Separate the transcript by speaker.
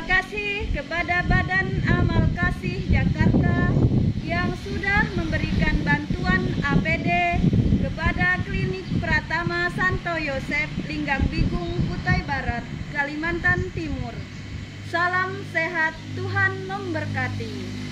Speaker 1: Terima kasih kepada Badan Amal Kasih Jakarta yang sudah memberikan bantuan APD kepada Klinik Pratama Santo Yosef Linggang Bigung Kutai Barat, Kalimantan Timur. Salam sehat, Tuhan memberkati.